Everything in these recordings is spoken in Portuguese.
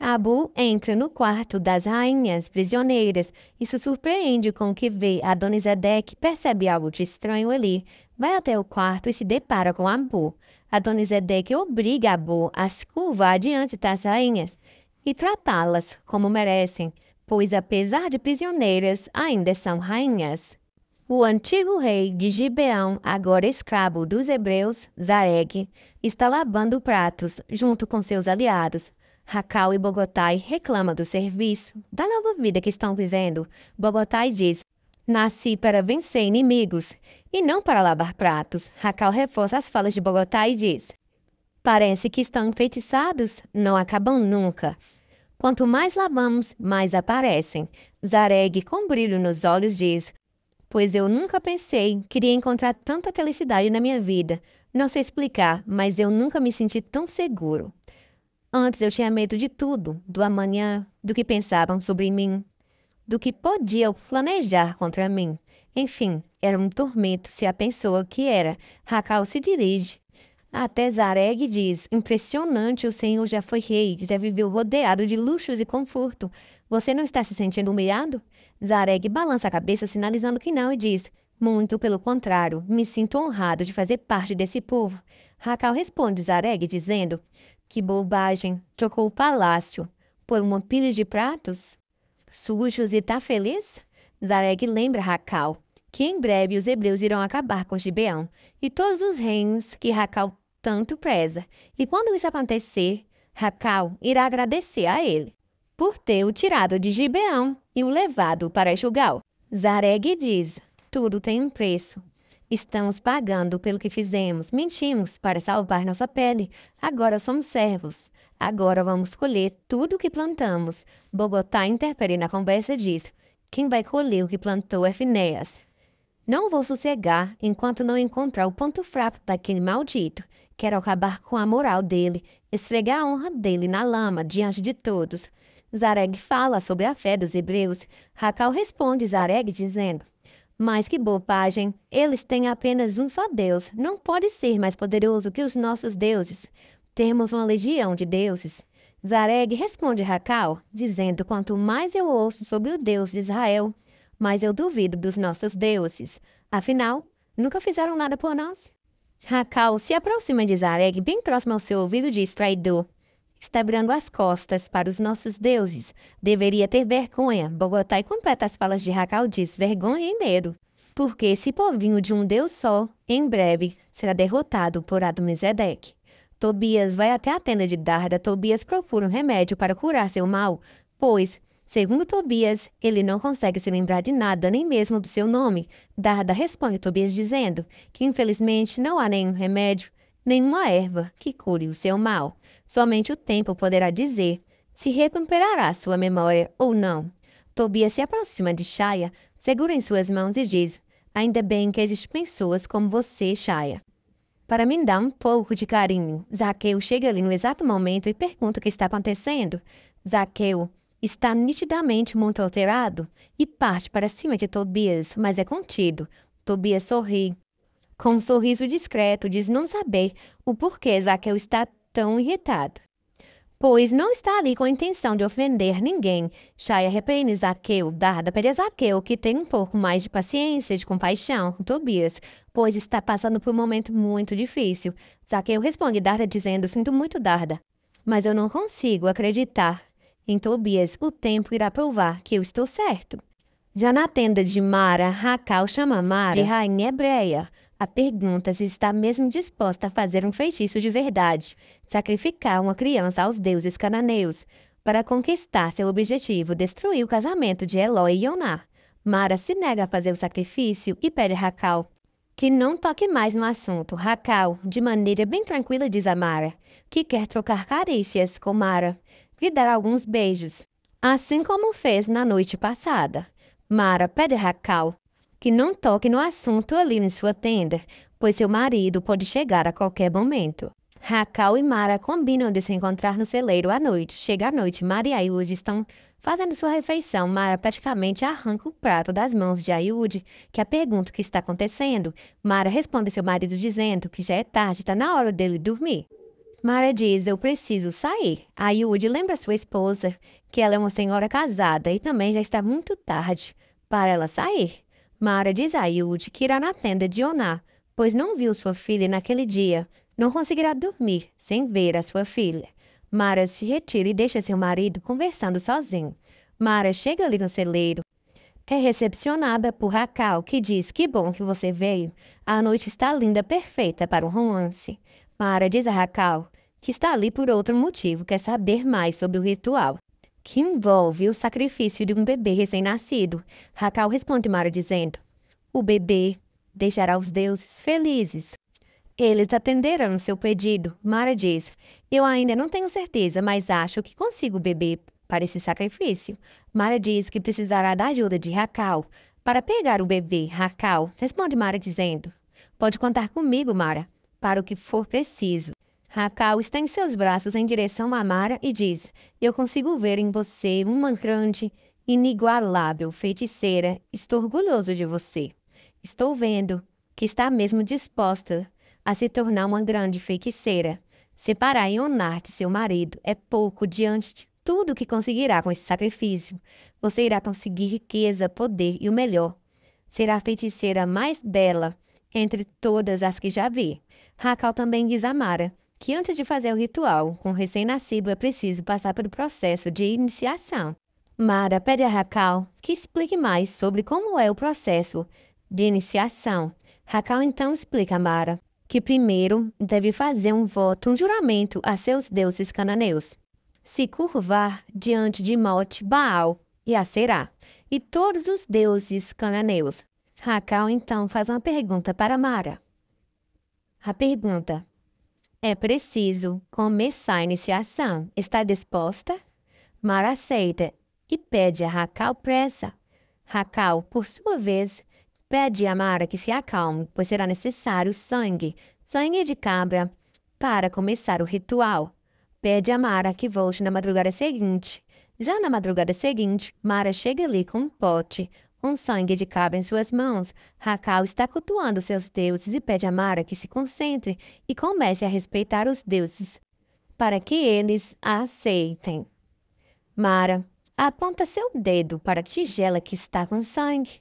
Abu entra no quarto das rainhas prisioneiras e se surpreende com o que vê. Adonisedeque percebe algo de estranho ali, vai até o quarto e se depara com Abu. Adonisedeque obriga Abu a se curvar diante das rainhas e tratá-las como merecem, pois apesar de prisioneiras, ainda são rainhas. O antigo rei de Gibeão, agora escravo dos hebreus, Zareg, está lavando pratos junto com seus aliados. Racal e Bogotai reclamam do serviço, da nova vida que estão vivendo. Bogotai diz: Nasci para vencer inimigos e não para lavar pratos. Racal reforça as falas de Bogotá e diz: Parece que estão enfeitiçados, não acabam nunca. Quanto mais lavamos, mais aparecem. Zareg, com brilho nos olhos, diz: Pois eu nunca pensei que iria encontrar tanta felicidade na minha vida. Não sei explicar, mas eu nunca me senti tão seguro. Antes eu tinha medo de tudo, do amanhã, do que pensavam sobre mim, do que podiam planejar contra mim. Enfim, era um tormento se a pessoa que era. Racal se dirige. Até Zareg diz: Impressionante, o senhor já foi rei, já viveu rodeado de luxos e conforto. Você não está se sentindo humilhado? Zareg balança a cabeça, sinalizando que não, e diz: Muito pelo contrário, me sinto honrado de fazer parte desse povo. Racal responde Zareg, dizendo: que bobagem! Trocou o palácio por uma pilha de pratos sujos e tá feliz? Zareg lembra Racal que em breve os hebreus irão acabar com Gibeão e todos os reinos que Racal tanto preza. E quando isso acontecer, Racal irá agradecer a ele por ter o tirado de Gibeão e o levado para Jugal. Zareg diz: tudo tem um preço. Estamos pagando pelo que fizemos. Mentimos para salvar nossa pele. Agora somos servos. Agora vamos colher tudo o que plantamos. Bogotá interfere na conversa e diz: Quem vai colher o que plantou é Finéas. Não vou sossegar enquanto não encontrar o ponto fraco daquele maldito. Quero acabar com a moral dele, esfregar a honra dele na lama diante de todos. Zareg fala sobre a fé dos hebreus. Racal responde Zareg dizendo: mas que bobagem! Eles têm apenas um só Deus. Não pode ser mais poderoso que os nossos deuses. Temos uma legião de deuses. Zareg responde Racal, dizendo: Quanto mais eu ouço sobre o Deus de Israel, mais eu duvido dos nossos deuses. Afinal, nunca fizeram nada por nós. Racal se aproxima de Zareg bem próximo ao seu ouvido diz: Traidor, está virando as costas para os nossos deuses. Deveria ter vergonha. Bogotá e completa as falas de Racal diz vergonha e medo. Porque esse povinho de um deus só, em breve, será derrotado por Adonisedeque. Tobias vai até a tenda de Darda. Tobias procura um remédio para curar seu mal, pois, segundo Tobias, ele não consegue se lembrar de nada, nem mesmo do seu nome. Darda responde Tobias dizendo que infelizmente não há nenhum remédio, nenhuma erva que cure o seu mal. Somente o tempo poderá dizer se recuperará sua memória ou não. Tobias se aproxima de Shaya, segura em suas mãos e diz: Ainda bem que existem pessoas como você, Shaya. Para me dar um pouco de carinho. Zaqueu chega ali no exato momento e pergunta o que está acontecendo. Zaqueu está nitidamente muito alterado e parte para cima de Tobias, mas é contido. Tobias sorri. Com um sorriso discreto, diz não saber o porquê Zaqueu está tão irritado. Pois não está ali com a intenção de ofender ninguém. Shaya repreende Zaqueu, Darda pede a Zaqueu que tem um pouco mais de paciência e de compaixão com Tobias, pois está passando por um momento muito difícil. Zaqueu responde Darda dizendo: Sinto muito, Darda, mas eu não consigo acreditar. Em Tobias, o tempo irá provar que eu estou certo. Já na tenda de Mara, Racal chama Mara de rainha hebreia. A pergunta se está mesmo disposta a fazer um feitiço de verdade, sacrificar uma criança aos deuses cananeus, para conquistar seu objetivo, destruir o casamento de Eloy e Yoná. Mara se nega a fazer o sacrifício e pede a Racal que não toque mais no assunto. Racal, de maneira bem tranquila, diz a Mara que quer trocar carícias com Mara e dar alguns beijos, assim como fez na noite passada. Mara pede a Racal que não toque no assunto ali em sua tenda, pois seu marido pode chegar a qualquer momento. Racal e Mara combinam de se encontrar no celeiro à noite. Chega a noite, Mara e Ayud estão fazendo sua refeição. Mara praticamente arranca o prato das mãos de Ayud, que a pergunta o que está acontecendo. Mara responde seu marido dizendo que já é tarde, está na hora dele dormir. Mara diz: Eu preciso sair. A Yudi lembra sua esposa que ela é uma senhora casada e também já está muito tarde para ela sair. Mara diz a Yudi que irá na tenda de Oná, pois não viu sua filha naquele dia. Não conseguirá dormir sem ver a sua filha. Mara se retira e deixa seu marido conversando sozinho. Mara chega ali no celeiro. É recepcionada por Racal, que diz: Que bom que você veio. A noite está linda, perfeita para um romance. Mara diz a Racal que está ali por outro motivo, quer saber mais sobre o ritual, que envolve o sacrifício de um bebê recém-nascido. Racal responde Mara dizendo: O bebê deixará os deuses felizes. Eles atenderam seu pedido. Mara diz: Eu ainda não tenho certeza, mas acho que consigo beber para esse sacrifício. Mara diz que precisará da ajuda de Racal para pegar o bebê. Racal responde Mara dizendo: Pode contar comigo, Mara, para o que for preciso. Racal em seus braços em direção a Mara e diz: Eu consigo ver em você uma grande, inigualável feiticeira. Estou orgulhoso de você. Estou vendo que está mesmo disposta a se tornar uma grande feiticeira. Separar Ionar de seu marido é pouco diante de tudo que conseguirá com esse sacrifício. Você irá conseguir riqueza, poder e o melhor. Será a feiticeira mais bela entre todas as que já vi. Racal também diz a Mara que antes de fazer o ritual com o recém-nascido é preciso passar pelo processo de iniciação. Mara pede a Racal que explique mais sobre como é o processo de iniciação. Racal então explica a Mara que primeiro deve fazer um voto, um juramento a seus deuses cananeus, se curvar diante de Mote, Baal e Aserá, e todos os deuses cananeus. Racal então faz uma pergunta para Mara. A pergunta: É preciso começar a iniciação. Está disposta? Mara aceita e pede a Racal pressa. Racal, por sua vez, Pede a Mara que se acalme, pois será necessário sangue, sangue de cabra, para começar o ritual. Pede a Mara que volte na madrugada seguinte. Já na madrugada seguinte, Mara chega ali com um pote, com sangue de cabra em suas mãos. Racal está cultuando seus deuses e pede a Mara que se concentre e comece a respeitar os deuses, para que eles a aceitem. Mara aponta seu dedo para a tigela que está com sangue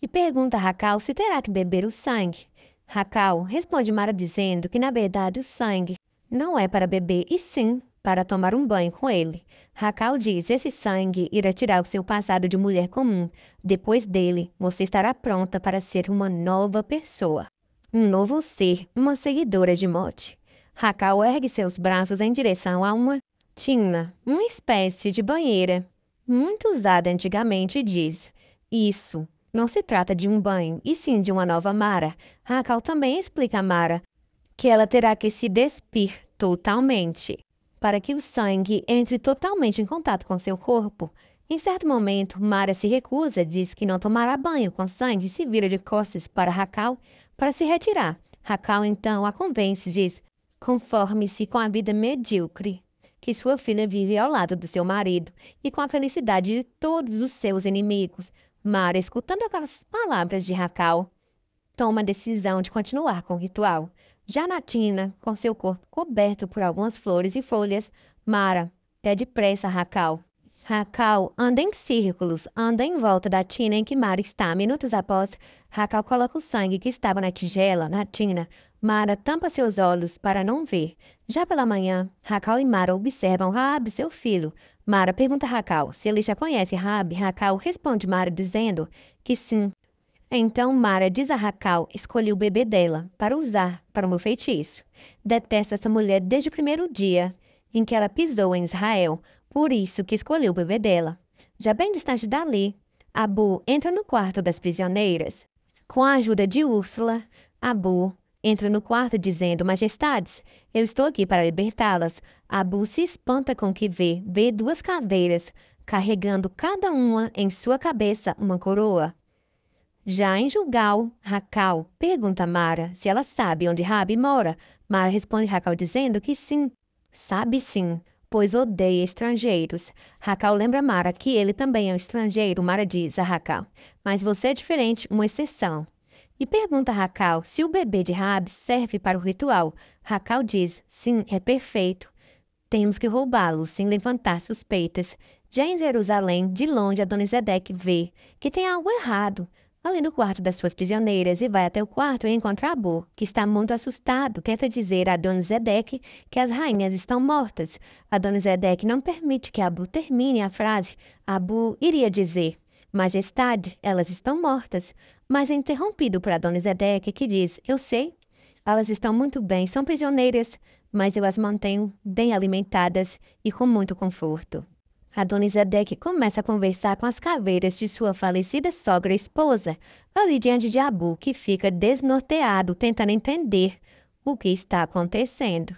e pergunta a Racal se terá que beber o sangue. Racal responde Mara dizendo que na verdade o sangue não é para beber e sim para tomar um banho com ele. Racal diz: esse sangue irá tirar o seu passado de mulher comum. Depois dele, você estará pronta para ser uma nova pessoa. Um novo ser, uma seguidora de Mote. Racal ergue seus braços em direção a uma tina, uma espécie de banheira, muito usada antigamente, diz: Isso não se trata de um banho, e sim de uma nova Mara. Racal também explica a Mara que ela terá que se despir totalmente para que o sangue entre totalmente em contato com seu corpo. Em certo momento, Mara se recusa, diz que não tomará banho com sangue e se vira de costas para Racal para se retirar. Racal então a convence, diz: conforme-se com a vida medíocre que sua filha vive ao lado do seu marido e com a felicidade de todos os seus inimigos. Mara, escutando aquelas palavras de Racal, toma a decisão de continuar com o ritual. Já na tina, com seu corpo coberto por algumas flores e folhas, Mara pede pressa Racal. Racal anda em círculos, anda em volta da tina em que Mara está. Minutos após, Racal coloca o sangue que estava na tigela, na tina. Mara tampa seus olhos para não ver. Já pela manhã, Racal e Mara observam Raab, seu filho. Mara pergunta a Racal se ele já conhece Raab. Racal responde Mara dizendo que sim. Então Mara diz a Racal escolhi o bebê dela para usar para o meu feitiço. Detesto essa mulher desde o primeiro dia em que ela pisou em Israel, por isso que escolheu o bebê dela. Já bem distante dali, Abu entra no quarto das prisioneiras. Com a ajuda de Úrsula, Abu entra no quarto dizendo: Majestades, eu estou aqui para libertá-las. Abu se espanta com o que vê. Vê duas caveiras, carregando cada uma em sua cabeça uma coroa. Já em Julgal, Racal pergunta a Mara se ela sabe onde Rabi mora. Mara responde Racal dizendo que sim, sabe sim, pois odeia estrangeiros. Racal lembra Mara que ele também é um estrangeiro. Mara diz a Racal, mas você é diferente, uma exceção. e pergunta a Racal se o bebê de Rabi serve para o ritual. Racal diz: sim, é perfeito. Temos que roubá-lo sem levantar suspeitas. Já em Jerusalém, de longe, Adonisedeque vê que tem algo errado ali no quarto das suas prisioneiras e vai até o quarto e encontra Abu, que está muito assustado. Tenta dizer a Adonisedeque que as rainhas estão mortas. Adonisedeque não permite que Abu termine a frase. Abu iria dizer: Majestade, elas estão mortas. Mas é interrompido por Adonisedeque, que diz: Eu sei, elas estão muito bem, são prisioneiras, mas eu as mantenho bem alimentadas e com muito conforto. Adonisedeque começa a conversar com as caveiras de sua falecida sogra esposa, ali diante de Abu, que fica desnorteado, tentando entender o que está acontecendo.